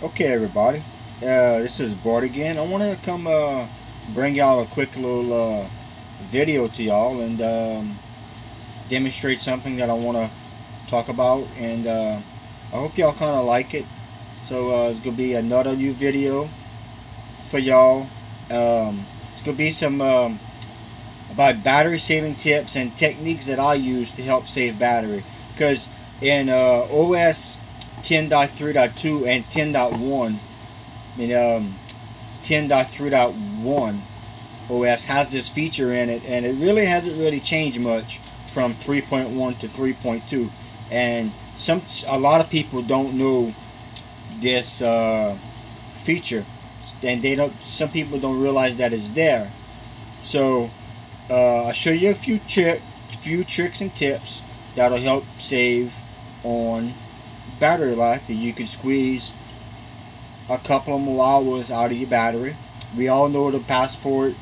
Okay, everybody. Uh, this is Bart again. I want to come uh, bring y'all a quick little uh, video to y'all and um, demonstrate something that I want to talk about. And uh, I hope y'all kind of like it. So uh, it's going to be another new video for y'all. Um, it's going to be some um, about battery saving tips and techniques that I use to help save battery. Because in uh, OS 10.3.2 and 10.1 I mean um, 10.3.1 OS has this feature in it and it really hasn't really changed much from 3.1 to 3.2 and some a lot of people don't know this uh, feature and they don't some people don't realize that it's there. So uh, I'll show you a few trick few tricks and tips that'll help save on battery life that you can squeeze a couple of hours out of your battery. We all know the Passport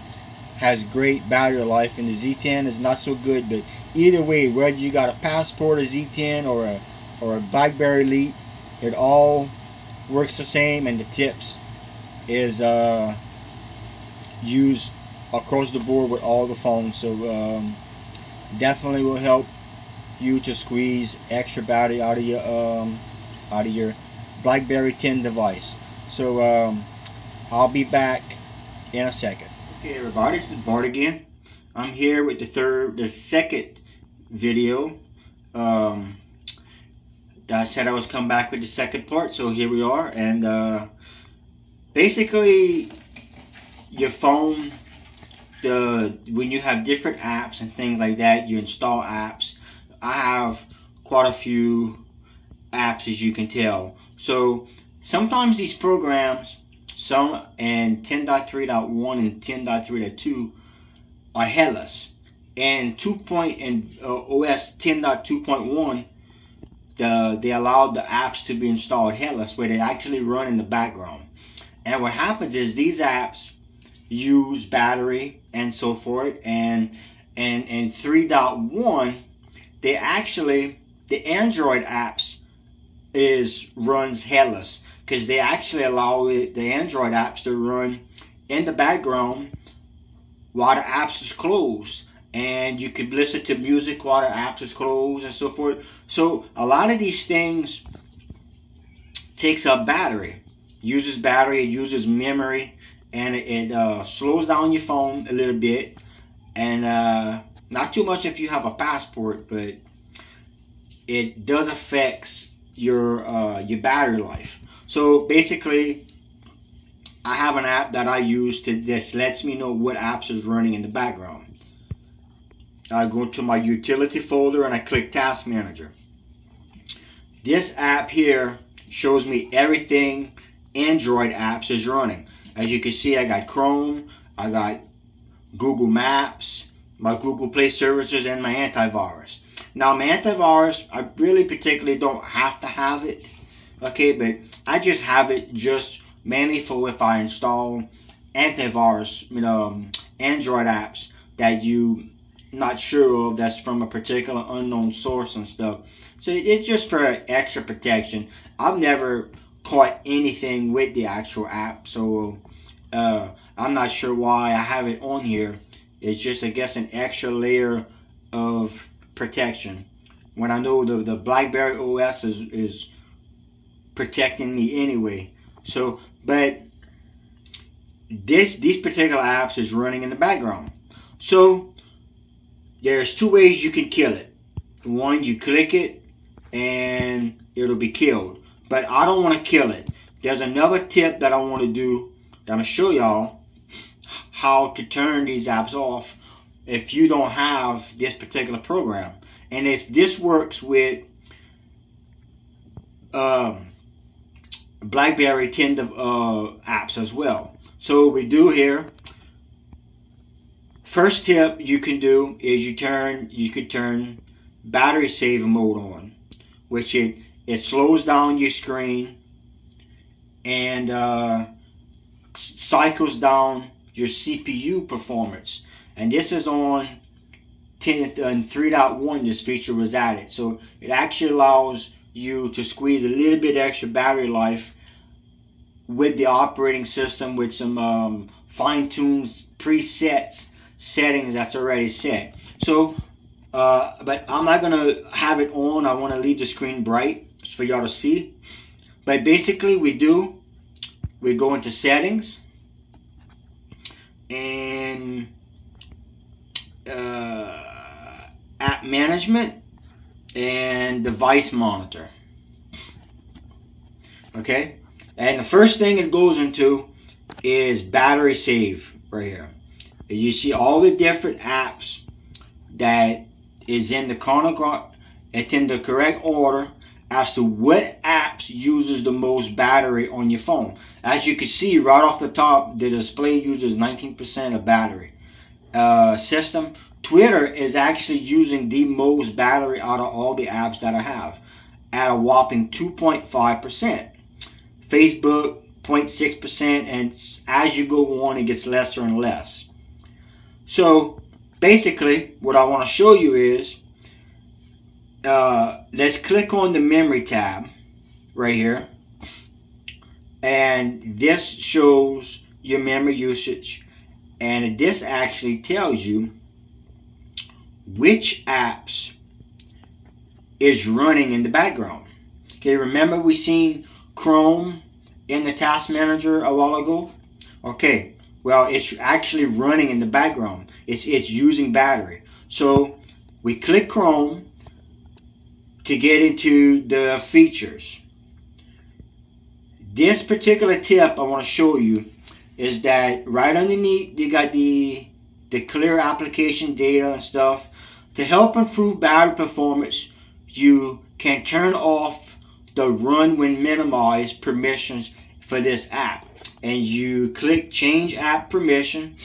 has great battery life and the Z10 is not so good but either way whether you got a Passport, a Z10 or a, or a BlackBerry Elite it all works the same and the tips is uh, used across the board with all the phones so um, definitely will help you to squeeze extra battery out of your um, out of your BlackBerry 10 device. So um, I'll be back in a second. Okay, everybody, this is Bart again. I'm here with the third, the second video. Um, I said I was come back with the second part, so here we are. And uh, basically, your phone, the when you have different apps and things like that, you install apps I have quite a few apps as you can tell. So sometimes these programs, some and 10.3.1 and 10.3.2 are headless. And 2 point and uh, OS 10.2.1 the, they allowed the apps to be installed headless where they actually run in the background. And what happens is these apps use battery and so forth and and and 3.1 they actually the Android apps is runs headless because they actually allow the Android apps to run in the background while the apps is closed and you could listen to music while the apps is closed and so forth. So a lot of these things takes up battery uses battery it uses memory and it, it uh, slows down your phone a little bit and uh, not too much if you have a passport, but it does affect your uh, your battery life. So basically, I have an app that I use to this lets me know what apps is running in the background. I go to my utility folder and I click Task Manager. This app here shows me everything Android apps is running. As you can see, I got Chrome, I got Google Maps, my Google Play services and my antivirus. Now my antivirus, I really particularly don't have to have it. Okay, but I just have it just mainly for if I install antivirus, you know, um, Android apps that you not sure of that's from a particular unknown source and stuff. So it's just for extra protection. I've never caught anything with the actual app, so uh, I'm not sure why I have it on here. It's just, I guess, an extra layer of protection. When I know the, the BlackBerry OS is, is protecting me anyway. So, but this these particular apps is running in the background. So, there's two ways you can kill it. One, you click it and it'll be killed. But I don't want to kill it. There's another tip that I want to do that I'm going to show y'all how to turn these apps off if you don't have this particular program. And if this works with um, BlackBerry 10 uh, apps as well. So we do here, first tip you can do is you turn, you could turn battery saver mode on, which it, it slows down your screen and uh, cycles down your CPU performance. And this is on 10 and 3.1 this feature was added. So it actually allows you to squeeze a little bit extra battery life with the operating system with some um, fine-tuned presets settings that's already set. So, uh, but I'm not gonna have it on. I want to leave the screen bright for y'all to see. But basically, we do we go into settings and uh, app management and device monitor. Okay, and the first thing it goes into is battery save right here. You see all the different apps that is in the chronogram. It's in the correct order as to what apps uses the most battery on your phone. As you can see right off the top, the display uses 19% of battery. Uh, system, Twitter is actually using the most battery out of all the apps that I have at a whopping 2.5%. Facebook 0.6% and as you go on it gets lesser and less. So basically what I want to show you is uh, let's click on the memory tab right here and this shows your memory usage and this actually tells you which apps is running in the background. Okay, remember we seen Chrome in the task manager a while ago? Okay, well, it's actually running in the background. It's, it's using battery. So we click Chrome to get into the features. This particular tip I want to show you is that right underneath you got the the clear application data and stuff. To help improve battery performance, you can turn off the run when minimized permissions for this app. And you click change app permission.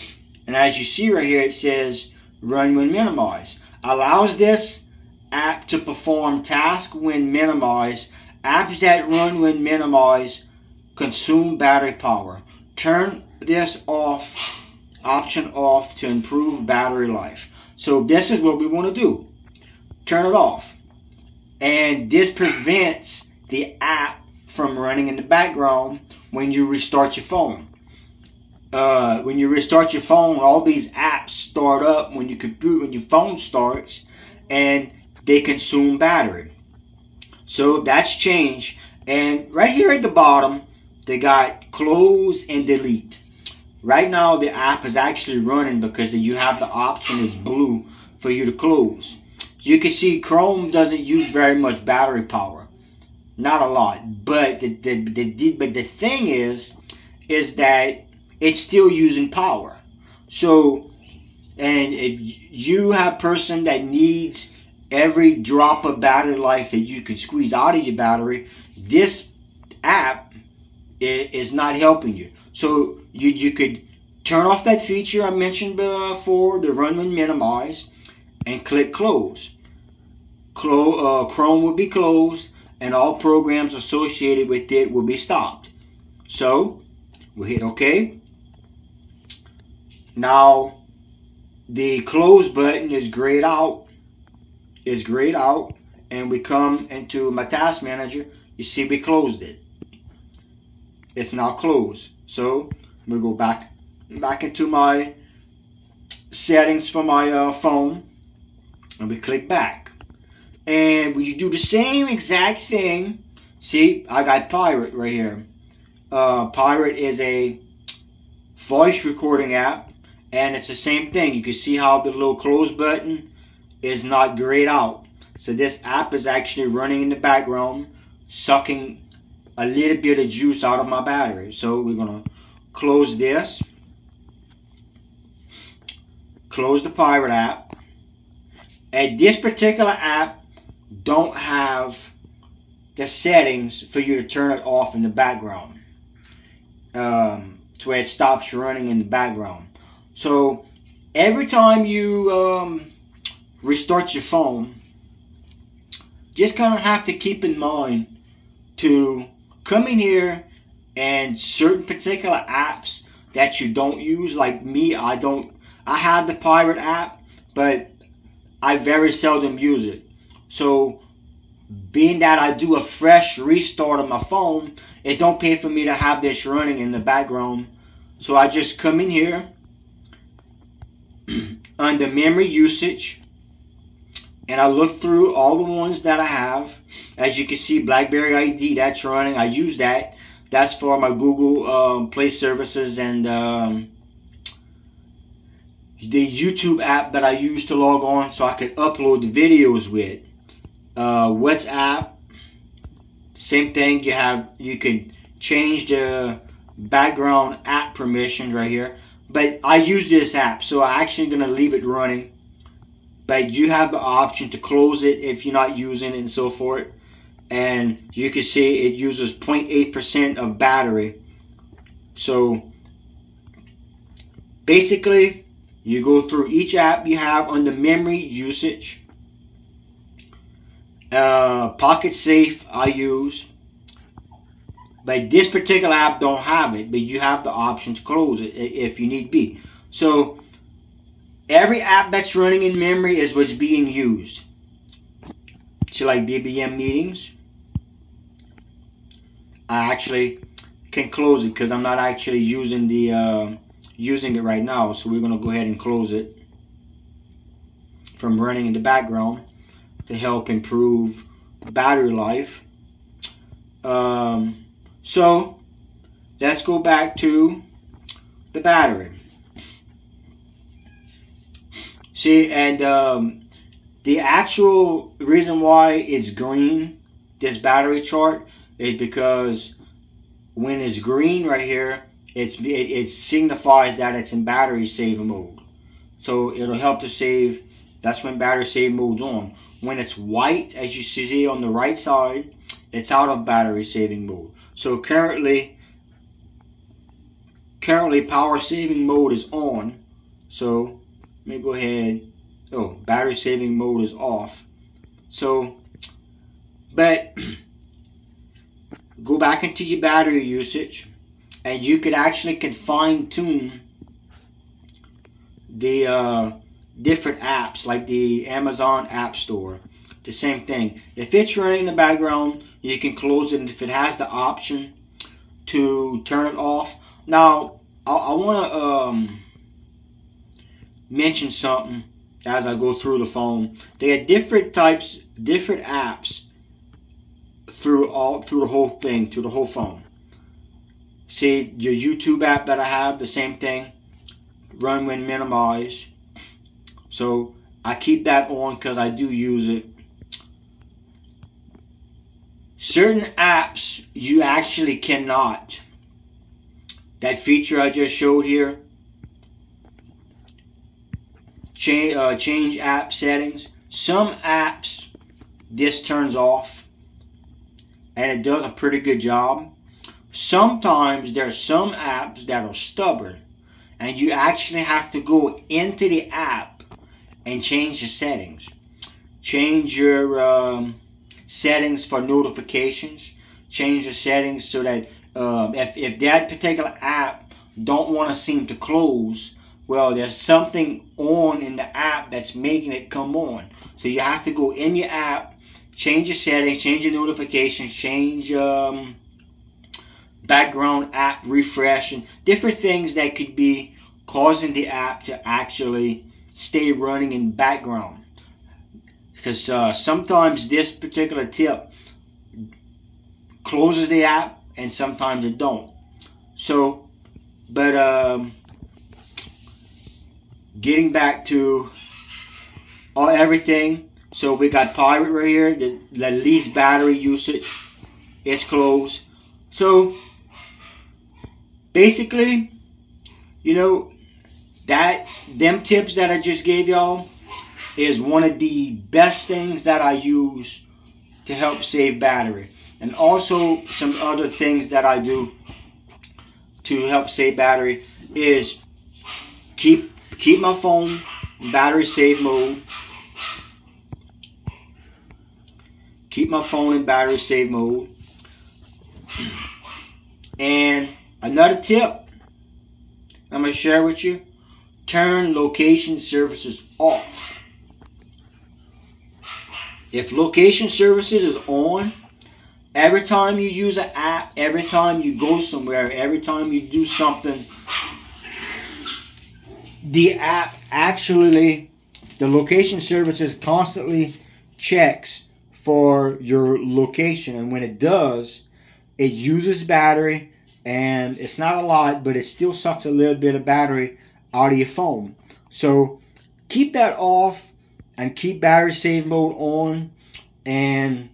And as you see right here, it says run when minimized. Allows this app to perform task when minimized. Apps that run when minimized consume battery power. Turn this off, option off to improve battery life. So this is what we want to do. Turn it off. And this prevents the app from running in the background when you restart your phone. Uh, when you restart your phone, all these apps start up when your computer, when your phone starts, and they consume battery. So that's changed. And right here at the bottom, they got close and delete. Right now, the app is actually running because you have the option is blue for you to close. You can see Chrome doesn't use very much battery power not a lot. But the, the, the, but the thing is, is that it's still using power. So, and if you have person that needs every drop of battery life that you could squeeze out of your battery, this app is not helping you. So you, you could turn off that feature I mentioned before, the run when minimize, and click close. Clo uh, Chrome will be closed and all programs associated with it will be stopped. So, we hit OK. Now, the close button is grayed out. Is grayed out. And we come into my task manager. You see we closed it. It's now closed. So, we go back back into my settings for my uh, phone. And we click back. And we do the same exact thing, see, I got Pirate right here. Uh, Pirate is a voice recording app, and it's the same thing. You can see how the little close button is not grayed out. So this app is actually running in the background, sucking a little bit of juice out of my battery. So we're gonna close this, close the Pirate app. At this particular app, don't have the settings for you to turn it off in the background um, to where it stops running in the background. So every time you um, restart your phone, just kind of have to keep in mind to come in here and certain particular apps that you don't use, like me, I don't, I have the Pirate app, but I very seldom use it. So being that I do a fresh restart of my phone, it don't pay for me to have this running in the background. So I just come in here under memory usage and I look through all the ones that I have. As you can see, BlackBerry ID, that's running. I use that. That's for my Google um, Play services and um, the YouTube app that I use to log on so I could upload the videos with. Uh, WhatsApp, same thing. You have you can change the background app permissions right here. But I use this app, so I'm actually gonna leave it running. But you have the option to close it if you're not using it and so forth. And you can see it uses 0.8% of battery. So basically you go through each app you have on the memory usage. Uh, pocket safe I use. But this particular app don't have it but you have the option to close it if you need be. So every app that's running in memory is what's being used so like BBM meetings I actually can close it because I'm not actually using the uh, using it right now. So we're gonna go ahead and close it from running in the background to help improve battery life. Um, so let's go back to the battery. See, and um, the actual reason why it's green, this battery chart, is because when it's green right here, it's it, it signifies that it's in battery save mode. So it'll help to save. That's when battery save mode's on. When it's white, as you see on the right side, it's out of battery saving mode. So currently, currently power saving mode is on. So let me go ahead. Oh, battery saving mode is off. So, but go back into your battery usage and you could actually can fine tune the uh, different apps like the Amazon App Store. The same thing. If it's running in the background, you can close it. If it has the option to turn it off. Now, I, I want to um, mention something as I go through the phone. They have different types, different apps through all through the whole thing, through the whole phone. See your YouTube app that I have, the same thing. Run when minimize. So I keep that on because I do use it. Certain apps you actually cannot. That feature I just showed here. Change, uh, change app settings. Some apps this turns off and it does a pretty good job. Sometimes there are some apps that are stubborn and you actually have to go into the app and change the settings. Change your um, settings for notifications. Change the settings so that um, if, if that particular app don't want to seem to close, well, there's something on in the app that's making it come on. So you have to go in your app change your settings, change your notifications, change um, background app refresh, and different things that could be causing the app to actually stay running in background. Because uh, sometimes this particular tip closes the app and sometimes it don't. So, but um, getting back to all everything so we got Pirate right here, the, the least battery usage. It's closed. So basically, you know, that them tips that I just gave y'all is one of the best things that I use to help save battery. And also some other things that I do to help save battery is keep keep my phone in battery save mode keep my phone in battery save mode. And another tip I'm going to share with you, turn location services off. if location services is on, every time you use an app, every time you go somewhere, every time you do something, the app actually, the location services constantly checks for your location. And when it does, it uses battery and it's not a lot, but it still sucks a little bit of battery out of your phone. So keep that off and keep battery save mode on and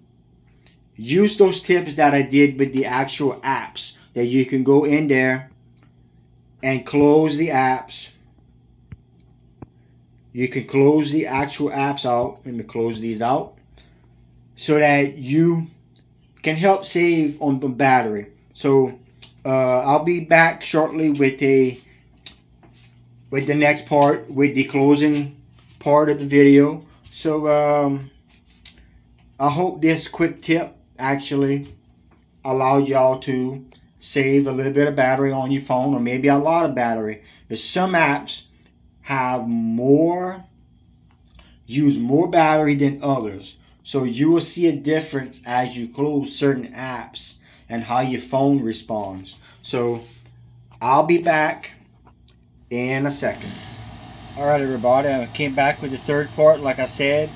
use those tips that I did with the actual apps that you can go in there and close the apps. You can close the actual apps out. Let me close these out so that you can help save on the battery. So uh, I'll be back shortly with a with the next part with the closing part of the video. So um, I hope this quick tip actually allowed y'all to save a little bit of battery on your phone or maybe a lot of battery. There's some apps have more use more battery than others. So you will see a difference as you close certain apps and how your phone responds. So I'll be back in a second. Alright everybody, I came back with the third part like I said.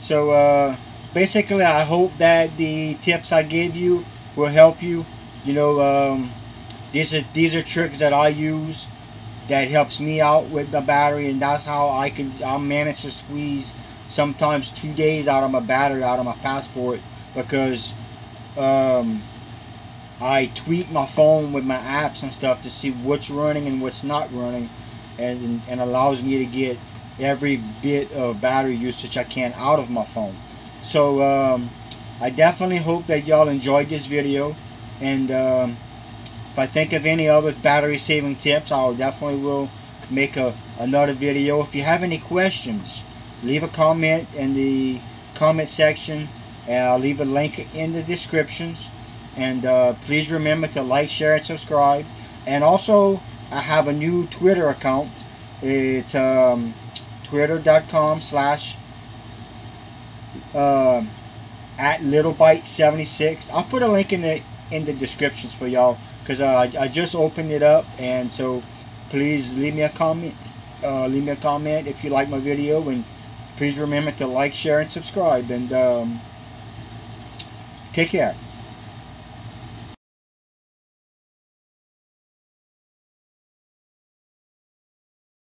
So uh, basically I hope that the tips I gave you will help you. You know, um, these are these are tricks that I use that helps me out with the battery and that's how I can I manage to squeeze sometimes two days out of my battery, out of my passport, because um, I tweak my phone with my apps and stuff to see what's running and what's not running, and and allows me to get every bit of battery usage I can out of my phone. So um, I definitely hope that y'all enjoyed this video, and um, if I think of any other battery saving tips, I'll definitely will make a another video. If you have any questions leave a comment in the comment section and I'll leave a link in the descriptions. And uh, please remember to like share and subscribe. And also I have a new Twitter account. It's um, twitter.com slash uh, at littlebite76 I'll put a link in the in the descriptions for y'all because uh, I, I just opened it up and so please leave me a comment uh, leave me a comment if you like my video and Please remember to like, share, and subscribe. And um, take care.